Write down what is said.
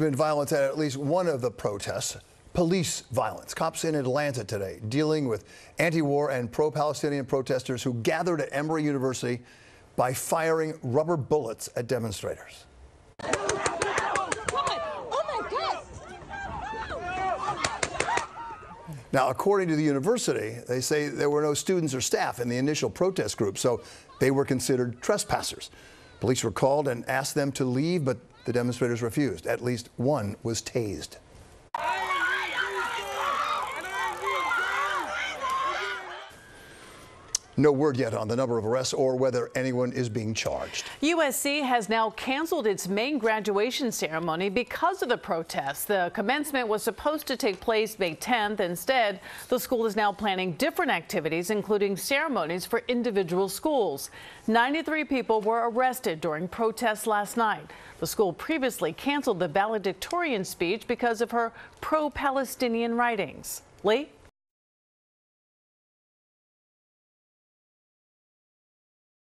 been violence at at least one of the protests. Police violence. Cops in Atlanta today dealing with anti war and pro Palestinian protesters who gathered at Emory University by firing rubber bullets at demonstrators. Now, according to the university, they say there were no students or staff in the initial protest group, so they were considered trespassers. Police were called and asked them to leave, but the demonstrators refused. At least one was tased. No word yet on the number of arrests or whether anyone is being charged. USC has now canceled its main graduation ceremony because of the protests. The commencement was supposed to take place May 10th. Instead, the school is now planning different activities, including ceremonies for individual schools. 93 people were arrested during protests last night. The school previously canceled the valedictorian speech because of her pro-Palestinian writings. Lee?